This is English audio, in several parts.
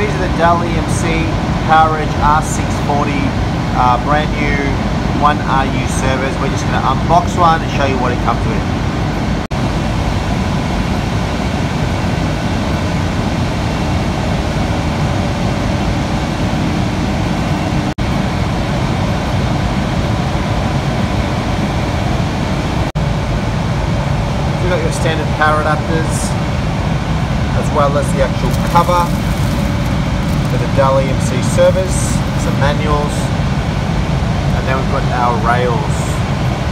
These are the Dell EMC PowerEdge R640 uh, brand new 1RU servers. We're just going to unbox one and show you what it comes with. Got your standard power adapters well as the actual cover for the Dell EMC servers, some manuals, and then we've got our rails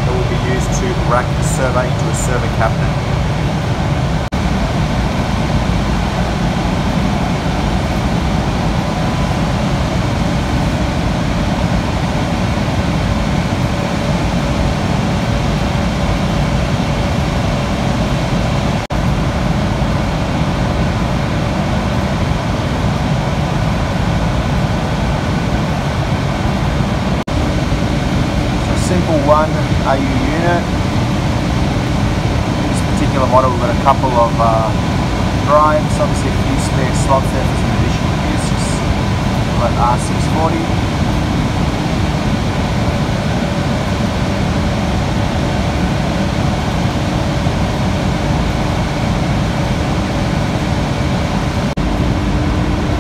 that will be used to rack the server into a server cabinet. Simple one AU unit. This particular model we've got a couple of uh, drives, obviously a few spare slots there for some additional discs. We've got R640.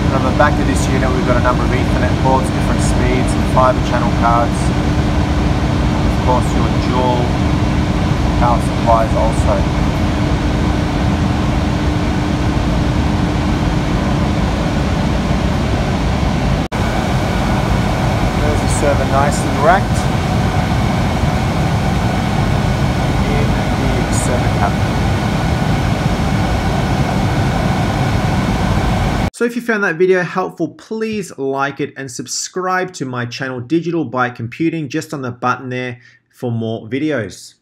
on the back of this unit we've got a number of Ethernet ports, different speeds and fiber channel cards course your dual power supplies also. Server nicely racked in the server cabinet. So if you found that video helpful, please like it and subscribe to my channel Digital Byte Computing just on the button there for more videos.